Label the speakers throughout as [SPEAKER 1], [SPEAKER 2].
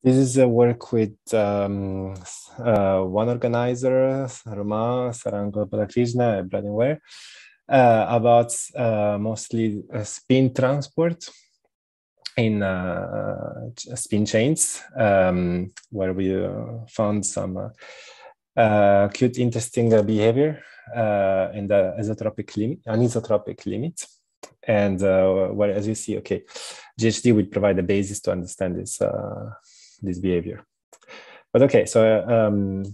[SPEAKER 1] This is a work with um, uh, one organizer, Romain Sarangopalakrishna, Brayden uh, about uh, mostly uh, spin transport in uh, spin chains, um, where we uh, found some cute, interesting behavior in the isotropic limit, anisotropic limit. And where, as you see, okay, GHD would provide the basis to understand this this behavior. But okay, so um,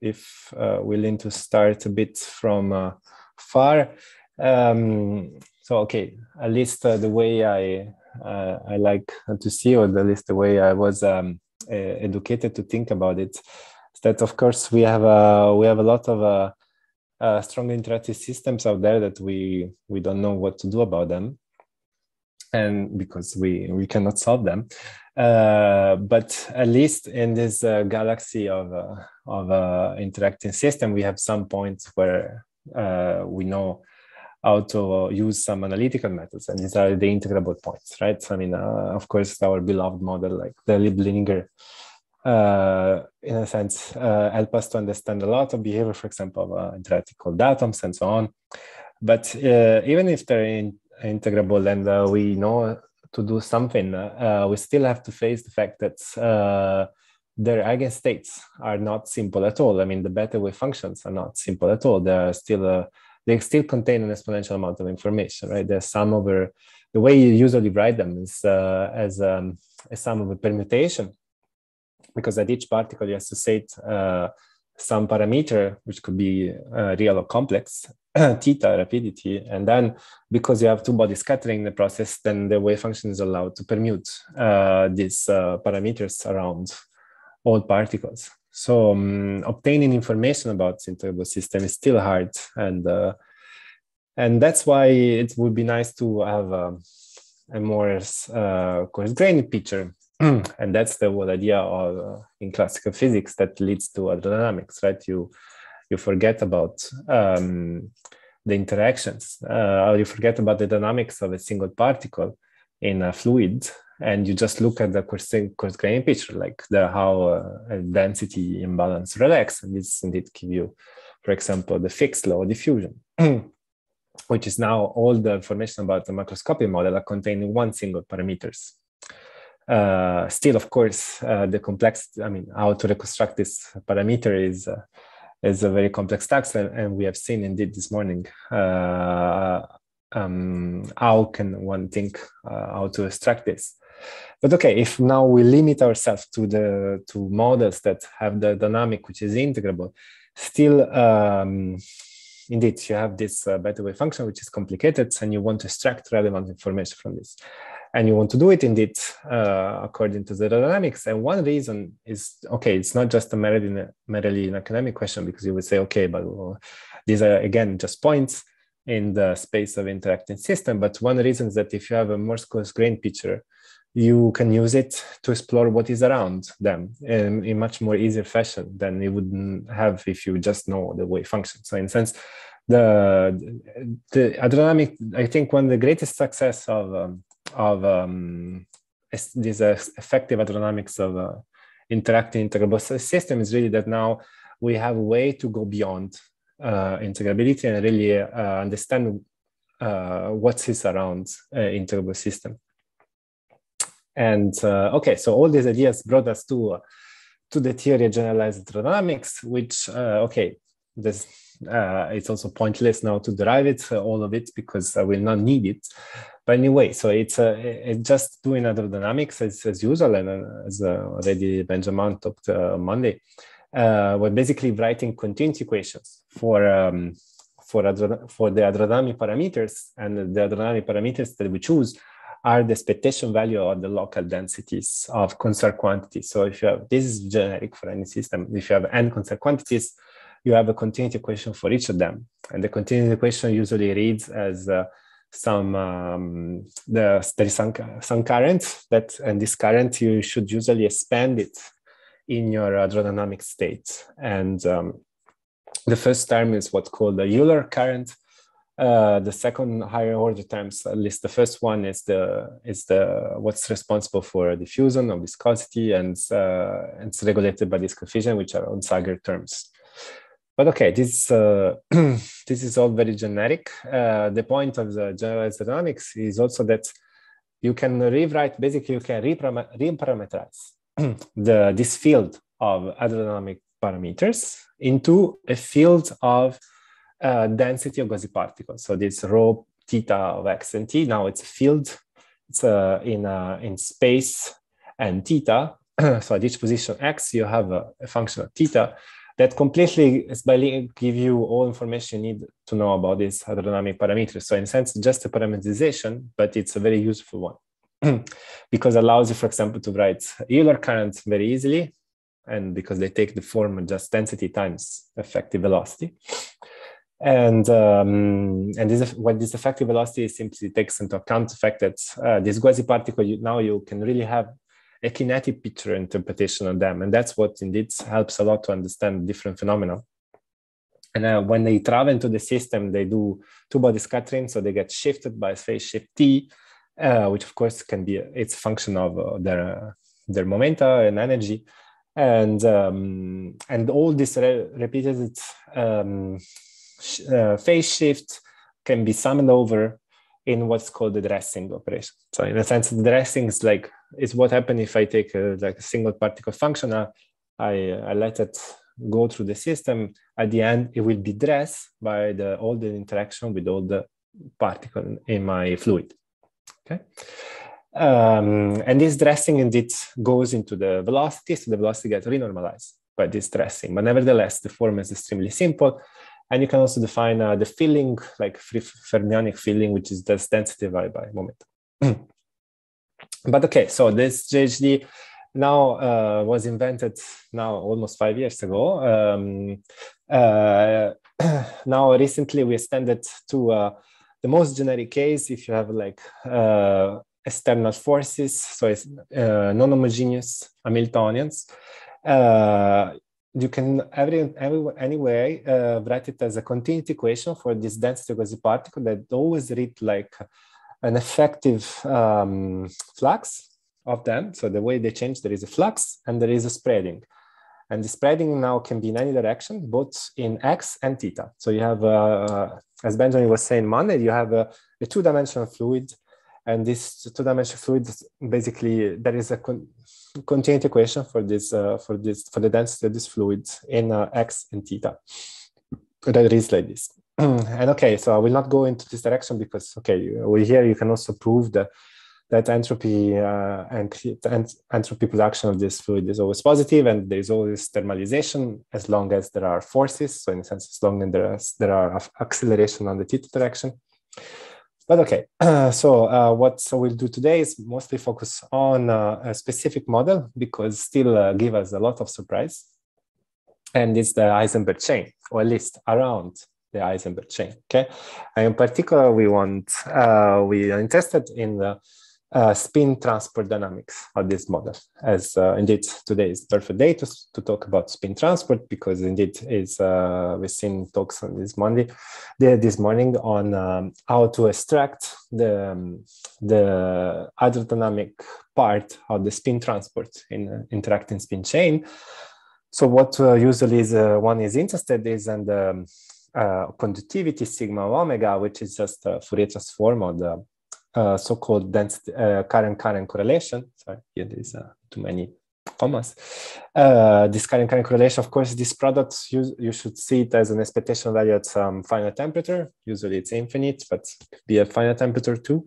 [SPEAKER 1] if uh, willing to start a bit from uh, far, um, so okay, at least uh, the way I uh, I like to see, or at least the way I was um, educated to think about it, is that of course we have a we have a lot of uh, uh, strong interactive systems out there that we we don't know what to do about them and because we we cannot solve them. Uh, but at least in this uh, galaxy of uh, of uh, interacting system we have some points where uh, we know how to use some analytical methods and these are the integrable points right? So, i mean uh, of course our beloved model like the Lieb-Liniger in a sense help us to understand a lot of behavior for example of interactive cold atoms and so on. But even if they're in integrable and uh, we know to do something, uh, we still have to face the fact that uh, their eigenstates are not simple at all. I mean, the Bethe wave functions are not simple at all. They are still uh, they still contain an exponential amount of information, right? They're sum over the way you usually write them is uh, as um, a sum of a permutation, because at each particle you associate uh, some parameter, which could be uh, real or complex, theta rapidity. And then because you have two body scattering in the process, then the wave function is allowed to permute uh, these uh, parameters around all particles. So um, obtaining information about the integrable system is still hard. And, uh, and that's why it would be nice to have a, a more uh, coarse-grained picture and that's the whole idea of uh, in classical physics that leads to hydrodynamics, right? You you forget about um, the interactions, uh, or you forget about the dynamics of a single particle in a fluid, and you just look at the coarse, grain picture, like the how uh, density imbalance relax, and this indeed give you, for example, the Fick's law diffusion. which is now all the information about the macroscopic model are contained in one single parameters uh, still, of course, uh, the complexity, I mean, how to reconstruct this parameter is, uh, is a very complex task. And, and, we have seen indeed this morning uh, um, how can one think uh, how to extract this. But okay, if now we limit ourselves to the to models that have the dynamic which is integrable, still um, indeed you have this uh, Bethe wave function which is complicated and you want to extract relevant information from this and you want to do it indeed uh, according to the dynamics. And one reason is okay, it's not just a merely, merely an academic question because you would say, okay, but well, these are again just points in the space of interacting system. But one reason is that if you have a more coarse grain picture, you can use it to explore what is around them in, in much more easier fashion than you wouldn't have if you just know the wave function. So in sense, the the hydrodynamic, I think one of the greatest success of um, of um, this uh, effective hydrodynamics of uh, interacting integrable system is really that now we have a way to go beyond uh, integrability and really uh, understand uh, what is around uh, integrable system. And okay, so all these ideas brought us to to the theory of generalized hydrodynamics, which okay, this it's also pointless now to derive it all of it because I will not need it. But anyway, so it's, uh, it's just doing hydrodynamics as, as usual, and uh, as uh, already Benjamin talked uh, Monday, uh, we're basically writing continuity equations for um, for for the hydrodynamic parameters, and the hydrodynamic parameters that we choose are the expectation value of the local densities of conserved quantities. So if you have this is generic for any system, if you have n conserved quantities, you have a continuity equation for each of them, and the continuity equation usually reads as uh, some um, the, there is some, some current that and this current you should usually expand it in your hydrodynamic state. And um, the first term is what's called the Euler current. Uh, the second higher order terms, at least the first one is the is the what's responsible for diffusion or viscosity, and uh, it's regulated by this coefficient, which are on Onsager terms. But okay, this uh, this is all very generic. Uh, the point of the generalized dynamics is also that you can rewrite. Basically, you can reparameterize the this field of hydrodynamic parameters into a field of uh, density of quasi particles. So this rho theta of x and t, now it's a field. It's uh, in, uh, in space and theta. so at each position x, you have a, a function of theta that completely is by give you all information you need to know about these hydrodynamic parameters. So in a sense, just a parameterization, but it's a very useful one because allows you, for example, to write Euler current very easily. And because they take the form of just density times effective velocity. And um, and this what this effective velocity simply takes into account the fact that uh, this quasi particle you, now you can really have a kinetic picture interpretation of them, and that's what indeed helps a lot to understand different phenomena. And uh, when they travel into the system, they do two-body scattering, so they get shifted by phase shift t, uh, which of course can be it's a function of uh, their their momenta and energy, and um, and all this re repeated um, uh, phase shift can be summed over in what's called the dressing operation. So in a sense, the dressing is like is what happens if I take a, like a single particle function. I, I let it go through the system. At the end, it will be dressed by the all the interaction with all the particle in my fluid. Okay. Um, and this dressing indeed goes into the velocity, so the velocity gets renormalized by this dressing. But nevertheless, the form is extremely simple. And you can also define uh, the filling, like fermionic filling, which is the density divided by moment. but okay, so this GHD now uh, was invented now almost five years ago. Um, uh, now recently we extended to uh, the most generic case if you have like uh, external forces, so it's uh, non-homogeneous Hamiltonians. You can every, every anyway uh, write it as a continuity equation for this density quasi particle that always read like an effective um, flux of them. So the way they change, there is a flux and there is a spreading. And the spreading now can be in any direction, both in x and theta. So you have, uh, as Benjamin was saying Monday, you have a, a two-dimensional fluid and this two-dimensional fluid, basically, there is a con continuity equation for this uh, for this for the density of this fluid in uh, x and theta. That is like this. and okay, so I will not go into this direction because okay, we here you can also prove that that entropy uh, and, and entropy production of this fluid is always positive, and there is always thermalization as long as there are forces. So in a sense, as long as there, is, there are acceleration on the theta direction. But okay, so uh, what we'll do today is mostly focus on uh, a specific model because still uh, give us a lot of surprise. And it's the Heisenberg chain, or at least around the Heisenberg chain, okay? And in particular, we want, uh, we are interested in the uh, spin transport dynamics of this model. As uh, indeed today is perfect day to, to talk about spin transport because indeed is uh, we've seen talks on this Monday, this morning on um, how to extract the um, the hydrodynamic part of the spin transport in uh, interacting spin chain. So what uh, usually is uh, one is interested is the um, conductivity sigma omega, which is just a Fourier transform of the uh, so-called density uh, current-current correlation. Sorry, here there's uh, too many commas. Uh, this current-current correlation, of course, this product, you, you should see it as an expectation value at some final temperature. Usually it's infinite, but could be a final temperature too.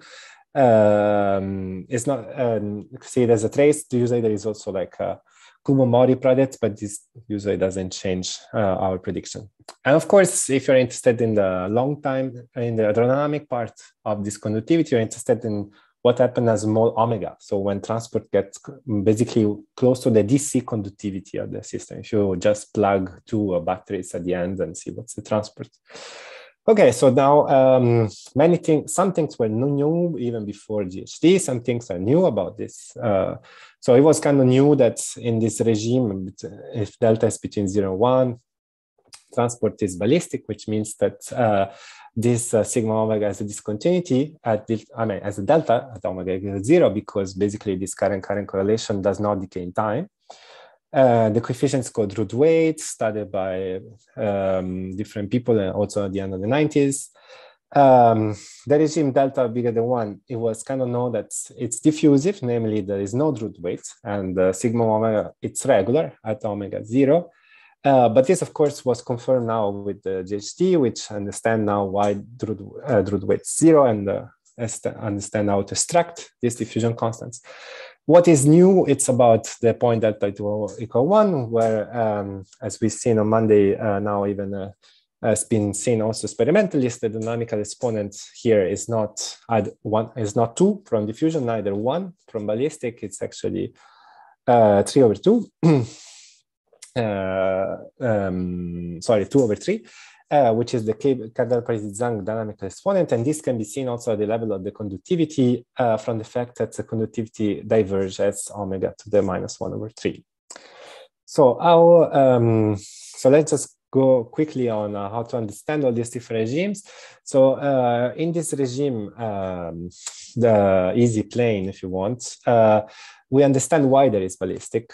[SPEAKER 1] Um, it's not, um, see it as a trace. Usually there is also like a Kubo-Mori product, but this usually doesn't change uh, our prediction. And of course, if you're interested in the long time, in the dynamic part of this conductivity, you're interested in what happens as small omega. So when transport gets basically close to the DC conductivity of the system, if you just plug two batteries at the end and see what's the transport. Okay, so now um, many things, some things were new even before GHD, some things are new about this. Uh, so it was kind of new that in this regime, if delta is between zero and one, transport is ballistic, which means that uh, this uh, sigma omega as a discontinuity at I mean, as a delta at omega equals zero, because basically this current current correlation does not decay in time. Uh, the coefficients called Drude weight studied by um, different people and also at the end of the 90s. Um, the regime delta bigger than one, it was kind of known that it's diffusive, namely there is no Drude weight and uh, sigma omega, it's regular at omega zero. Uh, but this, of course, was confirmed now with the GHD, which understand now why Drude, uh, Drude weight zero and uh, understand how to extract these diffusion constants. What is new? It's about the point delta equal one, where, um, as we've seen on Monday, uh, now even uh, has been seen also experimentally, the dynamical exponent here is not one is not two from diffusion, neither one from ballistic. It's actually uh, three over two. uh, um, sorry, two over three. Uh, which is the Kardar-Parisi-Zhang dynamical exponent. And this can be seen also at the level of the conductivity uh, from the fact that the conductivity diverges as omega to the minus one over three. So um, so let's just go quickly on uh, how to understand all these different regimes. So uh, in this regime, um, the easy plane, if you want, uh, we understand why there is ballistic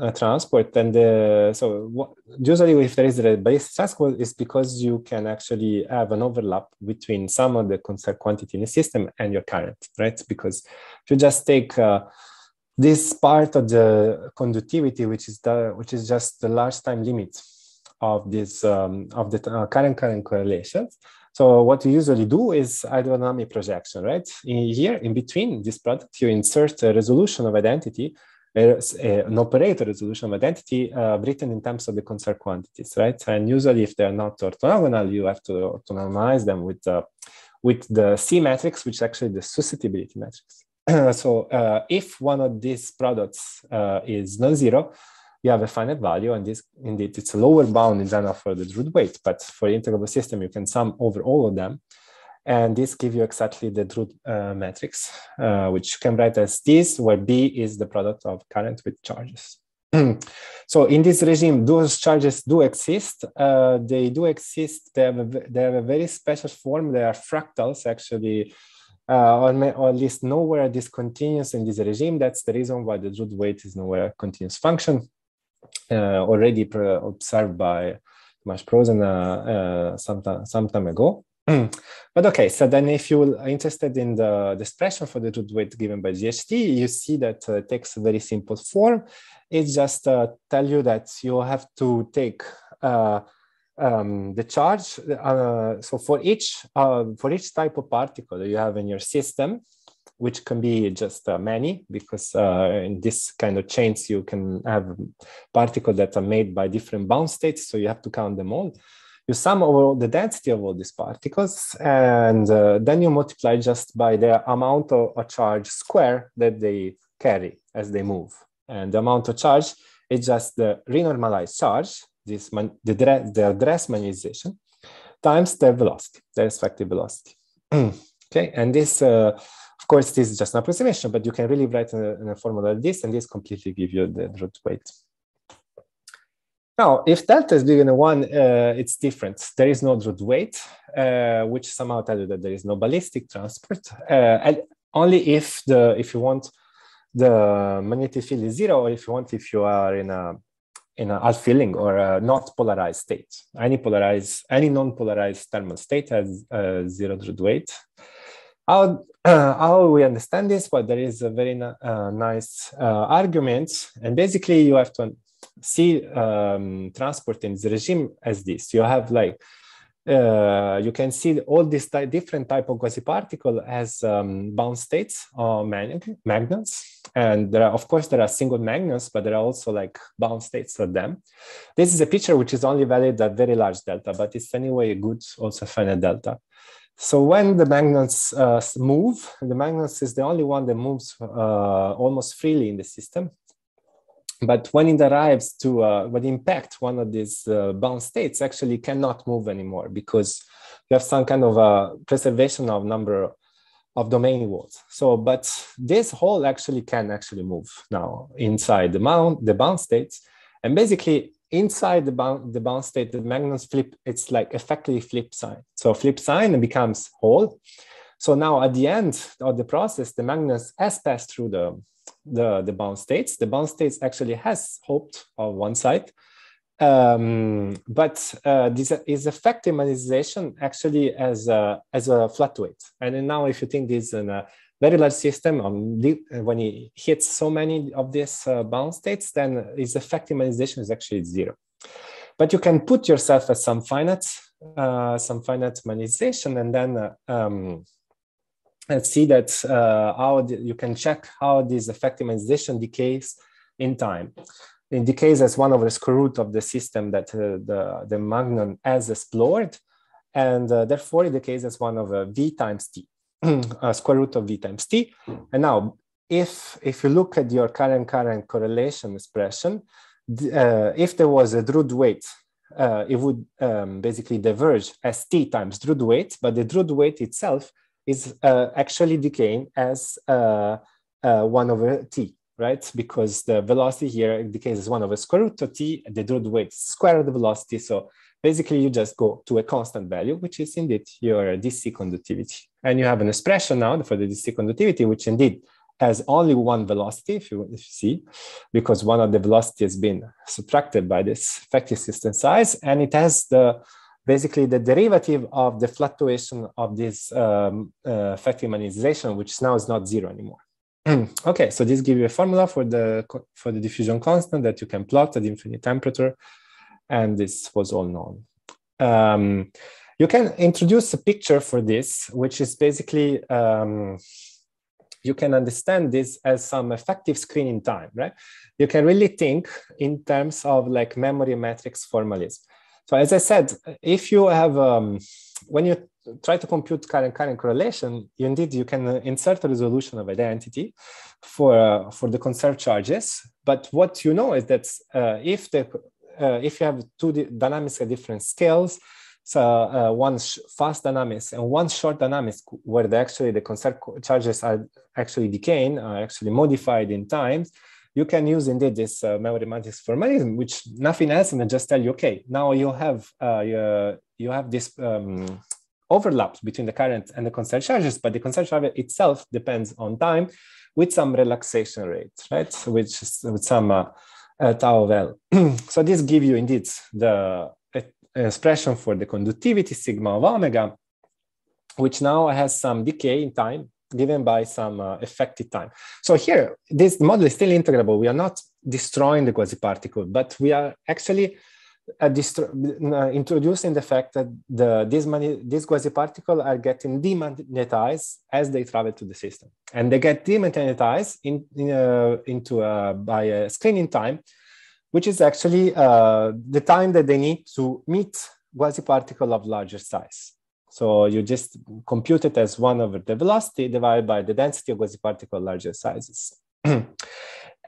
[SPEAKER 1] uh, transport. And uh, so usually if there is a ballistic transport, it's because you can actually have an overlap between some of the conserved quantity in the system and your current, right? Because if you just take uh, this part of the conductivity, which is the which is just the large time limit of this um, of the uh, current current correlations. So what you usually do is hydrodynamic projection, right? In here, in between this product, you insert a resolution of identity, an operator resolution of identity uh, written in terms of the conserved quantities, right? And usually, if they're not orthogonal, you have to orthogonalize them with uh, with the C matrix, which is actually the susceptibility matrix. so uh, if one of these products uh, is non-zero, you have a finite value, and this indeed it's a lower bound in general for the Drude weight, but for the integrable system, you can sum over all of them. And this gives you exactly the Drude uh, matrix, uh, which you can write as this, where B is the product of current with charges. so in this regime, those charges do exist. Uh, they do exist. They have, a, they have a very special form. They are fractals, actually, uh, or, may, or, at least nowhere discontinuous in this regime. That's the reason why the Drude weight is nowhere a continuous function. Uh, already observed by Tomasz Prosen uh, uh, some, time, some time ago. but okay, so then if you're interested in the, the expression for the Drude weight given by GHD, you see that uh, it takes a very simple form. It just uh, tell you that you have to take uh, um, the charge. Uh, so for each for each type of particle that you have in your system, which can be just uh, many because uh, in this kind of chains you can have particles that are made by different bound states so you have to count them all. You sum over the density of all these particles and uh, then you multiply just by the amount of a charge square that they carry as they move. And the amount of charge is just the renormalized charge this man, the, the address magnetization times their velocity their respective velocity. Okay and this uh, of course, this is just an approximation, but you can really write in a, a formula like this, and this completely give you the Drude weight. Now, if delta is bigger than one, uh, it's different. There is no Drude weight, uh, which somehow tell you that there is no ballistic transport. Uh, and only if the if you want the magnetic field is zero, or if you want if you are in a in a half filling or a not polarized state. Any polarized, any non-polarized thermal state has uh, zero Drude weight. How, uh, how we understand this? Well, there is a very uh, nice uh, argument, and basically you have to see um, transport in the regime as this. You have like uh, you can see all these ty different type of quasi-particle as um, bound states or mag magnons. And there are, of course, there are single magnons, but there are also like bound states of them. This is a picture which is only valid at very large delta, but it's anyway a good also finite delta. So when the magnons uh, move, the magnons is the only one that moves uh, almost freely in the system. But when it arrives to, uh, when impact one of these uh, bound states actually cannot move anymore because you have some kind of a preservation of number of domain walls. So, but this hole actually can actually move now inside the mount, the bound states. And basically inside the bound, the bound state, the magnons flip, it's like effectively flip sign. So flip sign becomes whole. So now at the end of the process, the magnons has passed through the, the, the bound states. The bound states actually has hoped on one side. Um, but uh, this is effective magnetization actually as a, as a fluctuate. And then now if you think this is a very large system, um, when it hits so many of these uh, bound states, then its effective magnetization is actually zero. But you can put yourself as some finite, uh, some finite magnetization and then uh, um, and see that uh, how you can check how this effective magnetization decays in time in the case as one over the square root of the system that uh, the, the magnon has explored, and therefore it decays as one over v times t, a square root of v times t. And now, if, if you look at your current-current correlation expression, uh, if there was a Drude weight, uh, it would um, basically diverge as t times Drude weight, but the Drude weight itself is uh, actually decaying as uh, 1 over t right? Because the velocity here indicates as one over square root of t, the Drude weight square of the velocity. So basically you just go to a constant value, which is indeed your DC conductivity. And you have an expression now for the DC conductivity, which indeed has only one velocity, if you, if you see, because one of the velocity has been subtracted by this effective system size, and it has the basically the derivative of the fluctuation of this um, uh, effective magnetization, which now is not zero anymore. okay, so this gives you a formula for the for the diffusion constant that you can plot at infinite temperature, and this was all known. Um, you can introduce a picture for this, which is basically um, you can understand this as some effective screening time, right? You can really think in terms of like memory matrix formalism. So as I said, if you have um, when you try to compute current current correlation, you indeed you can uh, insert a resolution of identity for uh, for the conserved charges. But what you know is that uh, if the if you have two dynamics at different scales, so uh, one fast dynamics and one short dynamics, where the, actually the conserved charges are actually decaying, are actually modified in time, you can use indeed this uh, memory matrix formalism, which nothing else, and just tell you, okay, now you have uh, you, you have this um, overlaps between the current and the conserved charges, but the conserved charge itself depends on time with some relaxation rate, right? Which is with some uh, uh, tau of L. so this gives you indeed the uh, expression for the conductivity sigma of omega, which now has some decay in time given by some uh, effective time. So here, this model is still integrable. We are not destroying the quasi-particle, but we are actually uh, introducing the fact that the, these, these quasi-particles are getting demagnetized as they travel to the system. And they get demagnetized in, in, uh, into uh, by a screening time, which is actually uh, the time that they need to meet quasi-particle of larger size. So you just compute it as one over the velocity divided by the density of quasi-particle larger sizes.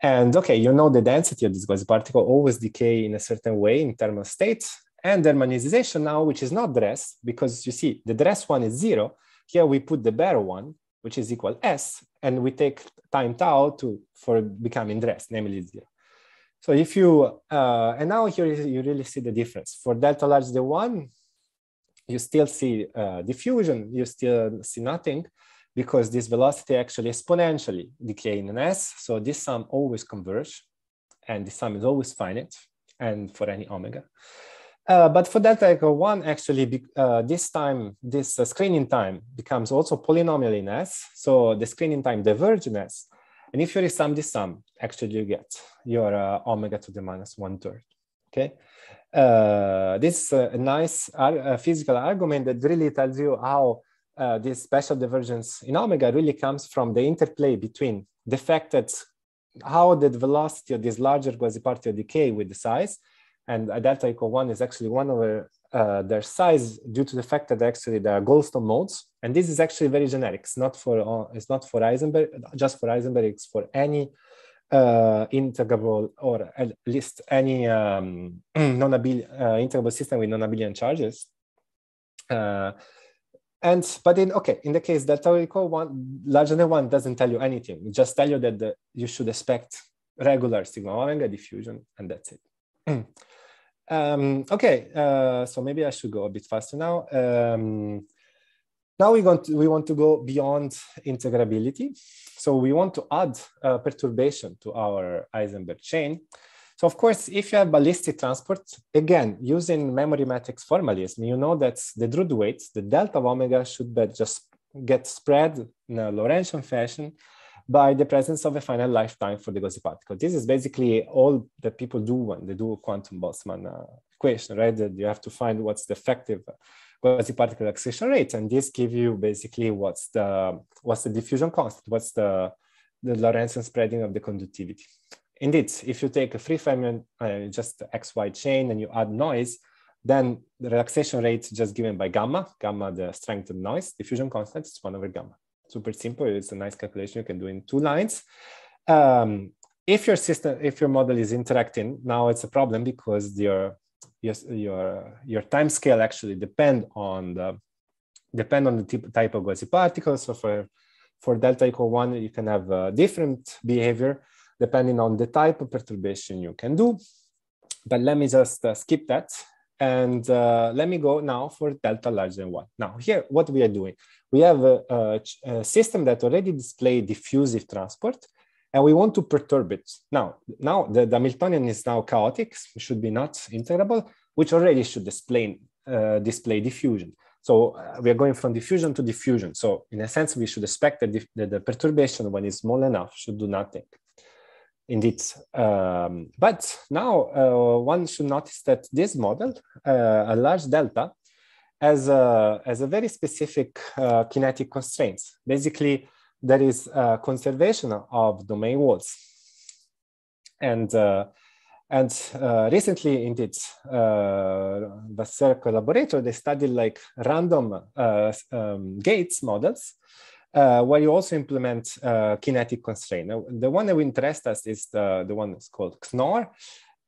[SPEAKER 1] And okay, you know the density of this quasi-particle always decay in a certain way in thermal states. And their magnetization now, which is not dress, because you see the dress one is zero. Here we put the bare one, which is equal S, and we take time tau to for becoming dress, namely zero. So if you, uh, and now here you really see the difference. For delta large the one, you still see uh, diffusion, you still see nothing because this velocity actually exponentially decay in S. So this sum always converge and the sum is always finite and for any omega. Uh, but for delta equal one, actually, uh, this time, this uh, screening time becomes also polynomial in S. So the screening time diverges in S. And if you resum this sum, actually you get your uh, omega to the minus one third, okay? Uh, this is a nice physical argument that really tells you how uh, this special divergence in omega really comes from the interplay between the fact that how the velocity of this larger quasi-particle decay with the size, and a delta equal one is actually one over uh, their size due to the fact that actually there are Goldstone modes, and this is actually very generic. It's not for uh, it's not for Eisenberg, just for Heisenberg. It's for any uh, integrable or at least any um, non-abelian uh, integrable system with non-abelian charges. And but in okay, in the case delta equal one larger than one doesn't tell you anything. It just tell you that the, you should expect regular sigma omega diffusion, and that's it. Um, okay, uh, so maybe I should go a bit faster now. Um, now we want to, we want to go beyond integrability. So we want to add uh, perturbation to our Heisenberg chain. So of course, if you have ballistic transport, again, using memory matrix formalism, you know that the Drude weights, the delta of omega should be just get spread in a Lorentzian fashion by the presence of a finite lifetime for the quasi-particle. This is basically all that people do when they do a quantum Boltzmann uh, equation, right? That you have to find what's the effective quasi-particle relaxation rate, and this give you basically what's the what's the diffusion constant, what's the the Lorentzian spreading of the conductivity. Indeed, if you take a free Fermion, uh, just XY chain and you add noise, then the relaxation rate is just given by gamma, gamma the strength of noise, diffusion constant is one over gamma. Super simple, it's a nice calculation you can do in two lines. Um, if your system, if your model is interacting, now it's a problem because your your your time scale actually depend on the depend on the type, of quasi-particle. So for for delta equal one, you can have different behavior depending on the type of perturbation you can do. But let me just uh, skip that. And uh, let me go now for delta larger than one. Now here, what we are doing, we have a, a, a system that already display diffusive transport and we want to perturb it. Now, now the, the Hamiltonian is now chaotic, should be not integrable, which already should display, uh, display diffusion. So uh, we are going from diffusion to diffusion. So in a sense, we should expect that the, perturbation when it's small enough should do nothing. Indeed. Um, but now uh, one should notice that this model, uh, a large delta, has a, has a very specific uh, kinetic constraints. Basically, there is conservation of domain walls. And, uh, and uh, recently, indeed, uh, Vasseur collaborator, they studied like random um, gates models uh, where you also implement uh, kinetic constraint. Now, the one that interests us is the, the one that's called XNOR.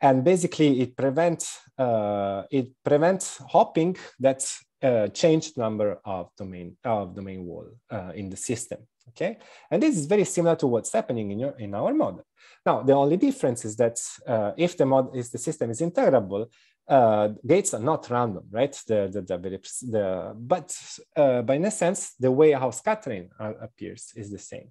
[SPEAKER 1] And basically it prevents, uh, it prevents hopping that uh, changed number of domain, of domain wall uh, in the system okay? And this is very similar to what's happening in, your, in our model. Now, the only difference is that if the model is the system is integrable, uh, gates are not random, right? The, the, the, the but, uh, but in a sense, the way how scattering uh, appears is the same.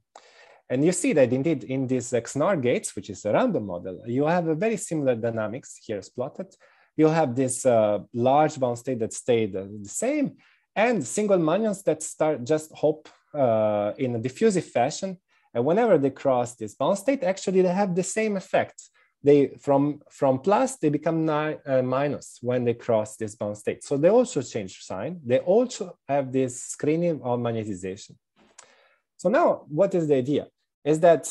[SPEAKER 1] And you see that indeed in these XNOR gates, which is a random model, you have a very similar dynamics here is plotted. You have this uh, large bound state that stayed the same and single magnons that start just hop uh, in a diffusive fashion. And whenever they cross this bound state, actually they have the same effect. They from from plus they become uh, minus when they cross this bound state. So they also change sign. They also have this screening of magnetization. So now, what is the idea? Is that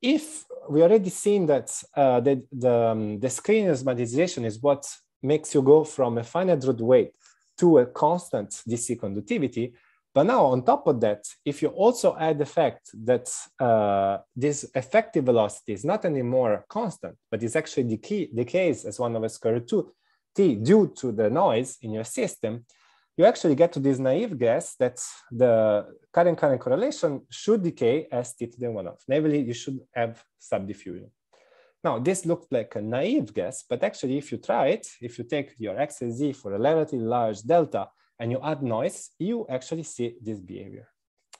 [SPEAKER 1] if we already seen that uh, the the, um, the screening magnetization is what makes you go from a finite Drude weight to a constant DC conductivity, but now on top of that, if you also add the fact that uh, this effective velocity is not anymore constant, but is actually decay, decays as one over square root two t due to the noise in your system, you actually get to this naive guess that the current current correlation should decay as t to the one off. Namely, you should have subdiffusion. Now, this looks like a naive guess, but actually, if you try it, if you take your XXZ for a relatively large delta and you add noise, you actually see this behavior.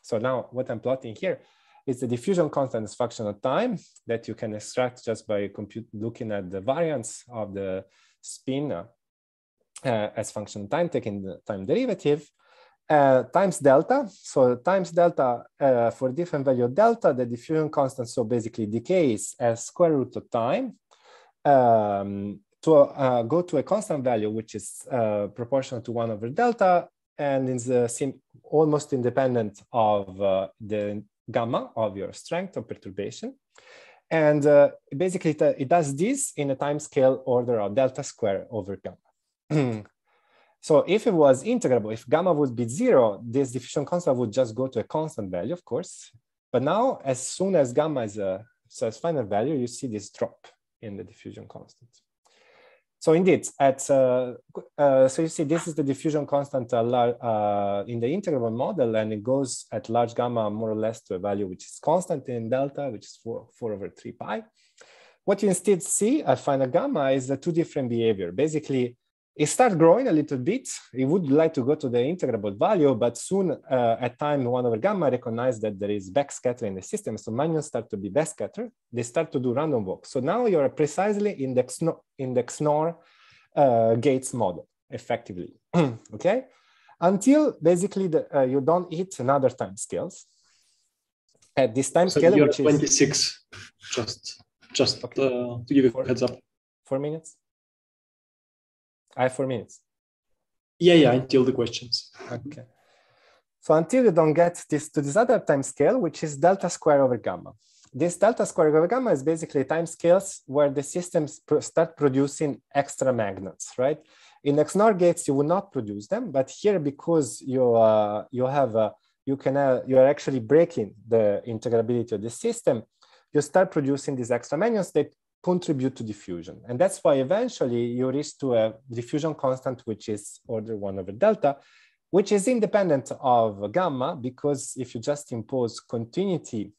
[SPEAKER 1] So now what I'm plotting here is the diffusion constant as function of time that you can extract just by compute, looking at the variance of the spin uh, as function of time, taking the time derivative, uh, times delta. So times delta uh, for different value of delta, the diffusion constant so basically decays as square root of time. Um, to uh, go to a constant value, which is uh, proportional to one over delta, and is uh, almost independent of uh, the gamma of your strength of perturbation. And uh, basically, it does this in a time scale order of delta square over gamma. so if it was integrable, if gamma would be zero, this diffusion constant would just go to a constant value, of course. But now, as soon as gamma is a final value, you see this drop in the diffusion constant. So indeed, at uh, uh, so you see this is the diffusion constant uh, uh, in the integrable model, and it goes at large gamma more or less to a value which is constant in delta, which is four, four over three pi. What you instead see at final gamma is a two different behavior. Basically, it starts growing a little bit. It would like to go to the integrable value, but soon uh, at time one over gamma recognize that there is backscatter in the system. So magnons start to be backscatter. They start to do random walk. So now you're precisely in the, XNOR, in the XNOR uh, gates model, effectively, okay? Until basically the, uh, you don't hit another time scales. At this time
[SPEAKER 2] so
[SPEAKER 1] scale,
[SPEAKER 2] you're
[SPEAKER 1] which
[SPEAKER 2] 26, is... just, just okay. Uh, to give you a heads up.
[SPEAKER 1] Four minutes? I have four minutes.
[SPEAKER 2] Yeah, yeah, until the questions.
[SPEAKER 1] Okay. So until you don't get this to this other time scale, which is delta square over gamma. This delta square over gamma is basically time scales where the systems start producing extra magnons, right? In XNOR gates, you will not produce them, but here because you uh, you have uh, you can uh, you are actually breaking the integrability of the system, you start producing these extra magnons that contribute to diffusion. And that's why eventually you reach to a diffusion constant, which is order one over delta, which is independent of gamma, because if you just impose continuity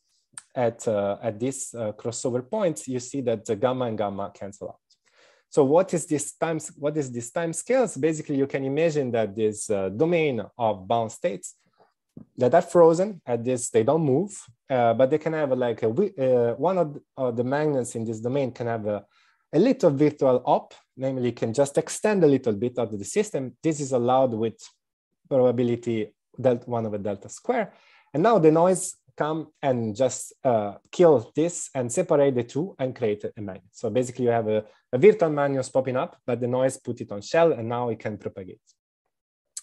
[SPEAKER 1] at, uh, at this uh, crossover point, you see that the gamma and gamma cancel out. So what is this time, what is this time scales? Basically, you can imagine that this uh, domain of bound states that are frozen at this, they don't move, uh, but they can have like a, uh, one of the, magnons in this domain can have a, a little virtual op, namely can just extend a little bit out of the system. This is allowed with probability delta one over delta square. And now the noise come and just uh, kill this and separate the two and create a magnon. So basically you have a, a virtual magnon popping up, but the noise put it on shell and now it can propagate.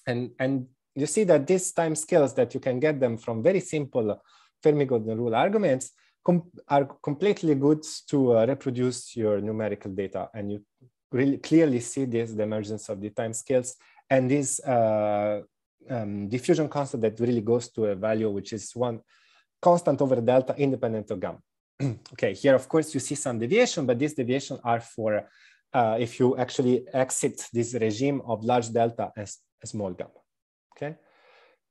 [SPEAKER 1] And, and you see that these time scales that you can get them from very simple Fermi-Golden rule arguments com are completely good to uh, reproduce your numerical data. And you really clearly see this, the emergence of the time scales and this uh, um, diffusion constant that really goes to a value which is one constant over delta independent of gamma. okay, here of course you see some deviation, but these deviations are for uh, if you actually exit this regime of large delta and small gamma okay?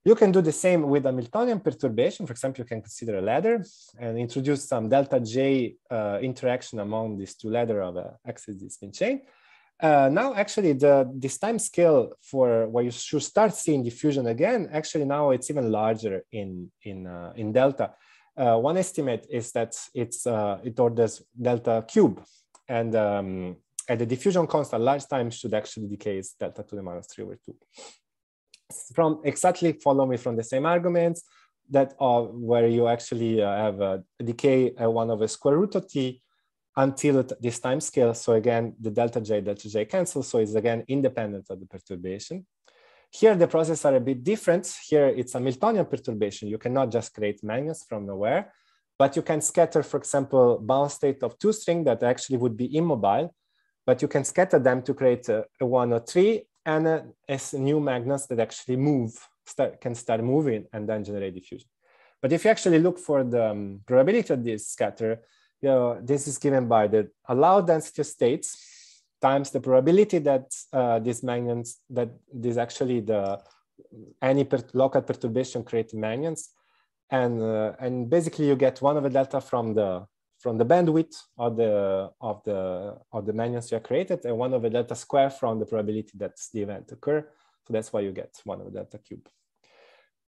[SPEAKER 1] You can do the same with Hamiltonian perturbation. For example, you can consider a ladder and introduce some delta J uh, interaction among these two ladder of a axis spin chain. Uh, now, actually, the this time scale for where you should start seeing diffusion again, actually now it's even larger in in uh, in delta. Uh, one estimate is that it's uh, it orders delta cube, and um, at the diffusion constant, large time should actually decay delta to the minus three over two from exactly me from the same arguments that are where you actually uh, have a decay uh, one over square root of t until this time scale. So again, the delta j, delta j cancel. So it's again independent of the perturbation. Here, the processes are a bit different. Here, it's a Hamiltonian perturbation. You cannot just create magnons from nowhere, but you can scatter, for example, bound state of two string that actually would be immobile, but you can scatter them to create a, a one or three and uh, as new magnons that actually move, start, can start moving and then generate diffusion. But if you actually look for the um, probability of this scatter, you know, this is given by the allowed density of states times the probability that uh, these magnons, that this actually the any per local perturbation creating magnons. And, uh, and basically you get one over delta from the from the bandwidth of the of the of the magnons you have created and one over delta square from the probability that the event occur. So that's why you get one over delta cube.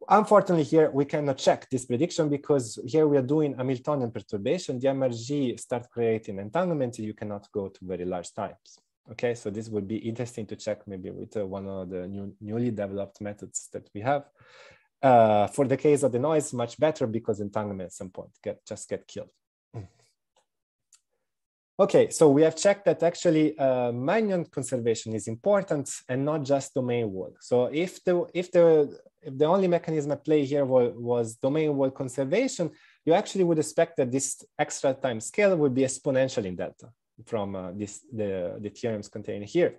[SPEAKER 1] Unfortunately, here we cannot check this prediction because here we are doing Hamiltonian perturbation. DMRG start creating entanglement. You cannot go to very large times. Okay, so this would be interesting to check maybe with uh, one of the new, newly developed methods that we have. Uh, for the case of the noise, much better because entanglement at some point get just get killed. Okay, so we have checked that actually uh, magnon conservation is important and not just domain wall. So if the if the if the only mechanism at play here was, was domain wall conservation, you actually would expect that this extra time scale would be exponential in delta from uh, this the the theorems contained here.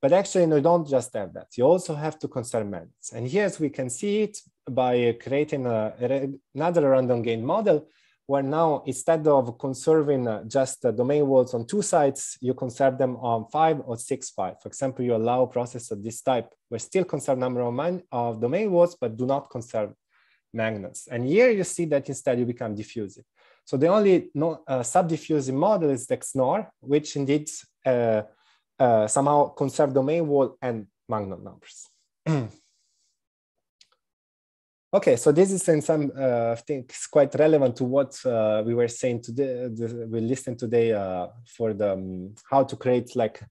[SPEAKER 1] But actually, no, you don't just have that. You also have to conserve magnons. And here, as we can see it by creating a, another random gain model, where now instead of conserving uh, just domain walls on two sides, you conserve them on five or six five. For example, you allow process of this type where still conserve number of, man of domain walls, but do not conserve magnons. And here you see that instead you become diffusive. So the only no, uh, subdiffusing model is the XNOR, which indeed uh, uh, somehow conserve domain wall and magnon numbers. okay, so this is in some uh, things quite relevant to what uh, we were saying today. The, we listened today uh, for the um, how to create like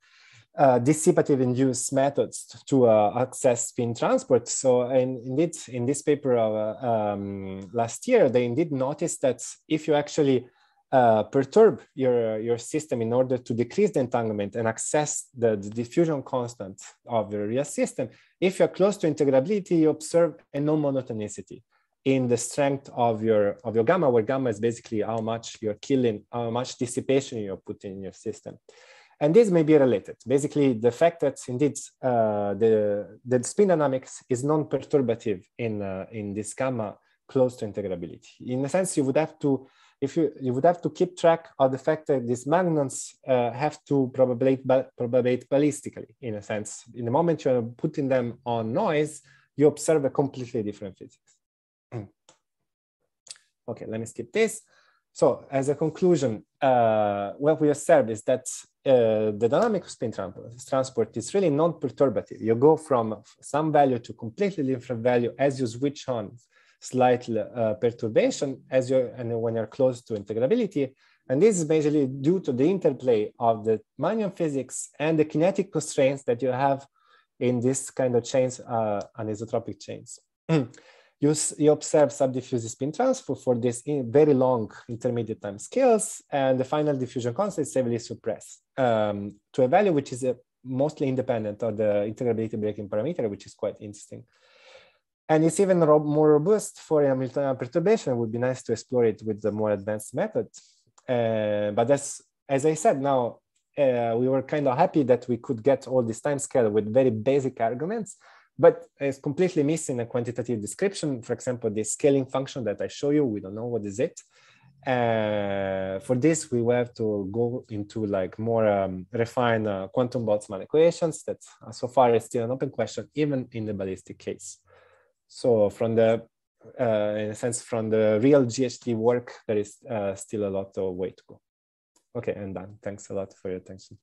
[SPEAKER 1] uh, dissipative induced methods to uh, access spin transport. So in, indeed, in this paper uh, um, last year, they indeed noticed that if you actually uh, perturb your, your system in order to decrease the entanglement and access the, the, diffusion constant of your real system, if you're close to integrability, you observe a non-monotonicity in the strength of your of your gamma, where gamma is basically how much you're killing, how much dissipation you're putting in your system. And this may be related. Basically, the fact that indeed uh, the, the spin dynamics is non-perturbative in, uh, in this gamma close to integrability. In a sense, you would have to, if you, you would have to keep track of the fact that these magnons uh, have to propagate, propagate ballistically, in a sense. In the moment you're putting them on noise, you observe a completely different physics. okay, let me skip this. So as a conclusion, uh, what we observe is that uh, the dynamic spin transport is really non-perturbative. You go from some value to completely different value as you switch on slight uh, perturbation as you and when you're close to integrability. And this is basically due to the interplay of the magnon physics and the kinetic constraints that you have in this kind of chains, uh, anisotropic chains. you, you observe subdiffusive spin transfer for this very long intermediate time scales, and the final diffusion constant is heavily suppressed um, to a value which is a uh, mostly independent of the integrability breaking parameter, which is quite interesting. And it's even ro more robust for Hamiltonian perturbation. It would be nice to explore it with the more advanced method. Uh, but as, as I said, now uh, we were kind of happy that we could get all this time scale with very basic arguments but it's completely missing a quantitative description. For example, the scaling function that I show you, we don't know what is it. Uh, for this, we will have to go into like more um, refined uh, quantum Boltzmann equations that uh, so far is still an open question, even in the ballistic case. So from the, uh, in a sense, from the real GHD work, there is uh, still a lot of way to go. Okay, and done. Thanks a lot for your attention.